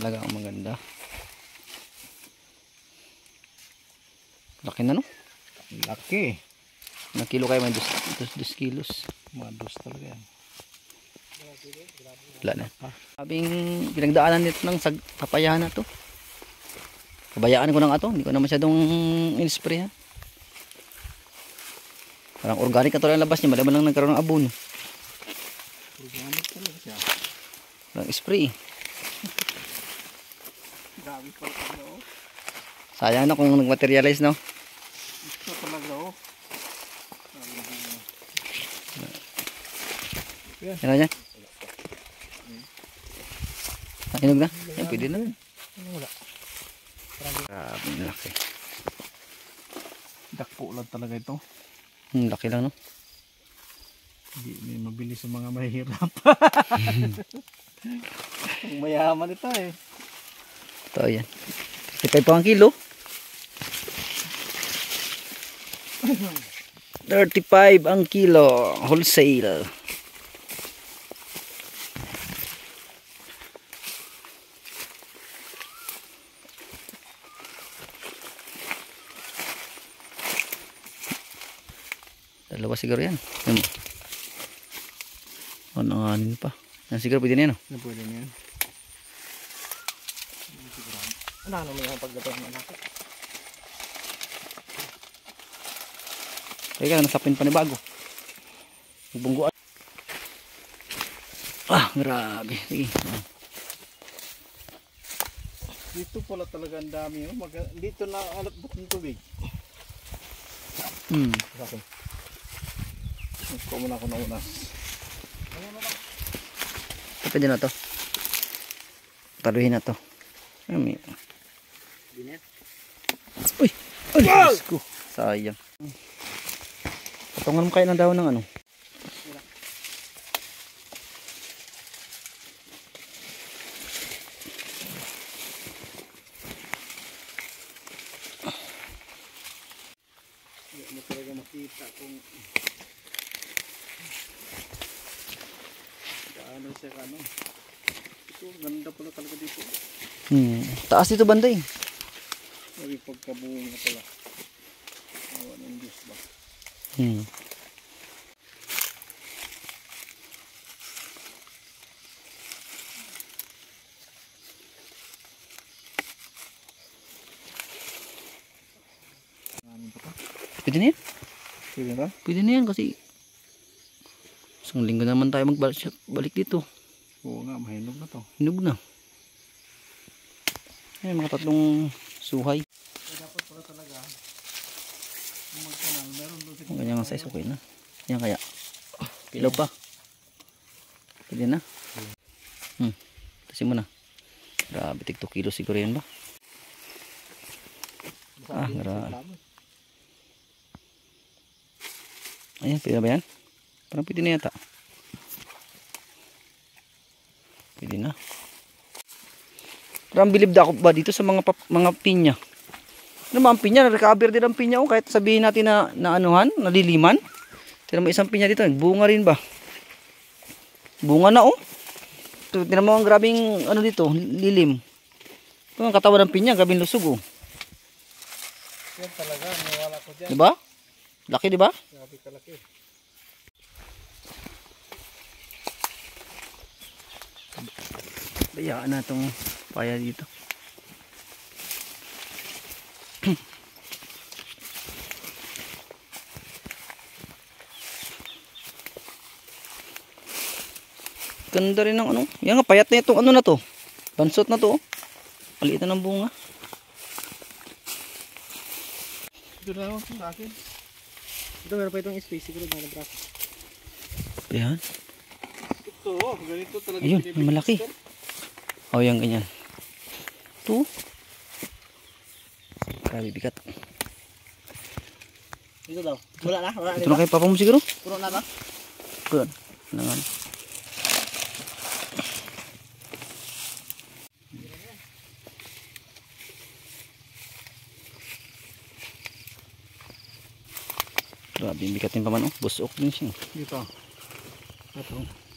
talaga ang maganda. Laki na no? Laki. Ilang kilo kayo? May 2 kilos. Mga dos talaga yan. Wala na. Sabing pinagdaanan nito ng sag papayahan na to. Kabayaan ko ng ato. Hindi ko na masyadong in-sprayan. Parang organic na to lang labas niya. Malaman lang nagkaroon ng abono. Organic talaga siya. Walang spray. Dami pala talaga oh. Sayang na kung nag-materialize no. Ito talaga oh. Yan na yan. Ah, Inog na? Yan, pwede na rin. Ano wala? Grabe, laki. Dakpo lang talaga ito. Ang laki lang no. Hindi may mabili sa mga mahirap. Ang mayaman ito eh. Ito, yan. 35 pa ang kilo. 35 ang kilo. Wholesale. Dalawa siguro yan. Ano nganin pa. Siguro pwede na yan. oh. Pwede na yan? Ano ano mo yung pagdating ng anak? Teka, nasapin pa ni bago. Bungguan. Ah, grabe. Sige. Dito pala talaga ang dami oh. Mag dito na alat buk ng tubig. Hmm. Sa akin. Ikaw muna ako na unas. Pwede na to. Taruhin na to. Ay, may... Uy! Uy! Diyos ko. Sayang. Patungan mo kayo ng daw ng ano. Hindi mo talaga makita kung gaano siya ka ano. Ito, ganda pala talaga dito. Hmm. Taas dito banda eh. Sabi pagkabuong na pala. Awa ng Diyos ba? Hmm. Pwede na yan. Sige ba? Pwede na yan kasi isang linggo na naman tayo magbalik balik dito. Oo nga, mahinog na to. Hinog na. Ay, mga tatlong suhay. dapat pala talaga magkanal, meron doon Ang ganyang size, okay na. Yan kaya. Pilaw pa. Pwede na. Hmm. Kasi mo na. Grabe, tig 2 kilo siguro yan ba? Ah, grabe. Ayan, pwede na ba yan? Parang pwede na yata. Pwede na. Parang bilib ako ba dito sa mga mga pinya. Ano ang pinya? Na-recover din ang pinya oh. Kahit sabihin natin na, na anuhan, naliliman. Tira mo isang pinya dito. Bunga rin ba? Bunga na oh. Tira mo ang grabing ano dito, lilim. Ito ang katawan ng pinya, grabing lusog oh. Yan talaga, nawala ko dyan. Diba? Laki diba? Grabe kalaki. Bayaan na itong paya dito. Ganda rin ng ano. Yan nga, payat na itong ano na to. Bansot na to. oh. Maliit na ng bunga. Ito na ako sa akin. Ito meron pa itong space siguro na braso. Ayan. Ito, oh, ganito talaga. Ayun, malaki. O, yan ganyan. Ito. Grabe, bigat. Ito daw. Wala na, wala Ito na kay papa mo siguro. Puro na ba? Good. Nangan. Grabe, bigatin pa man oh. Busok din siya. Dito. Ito.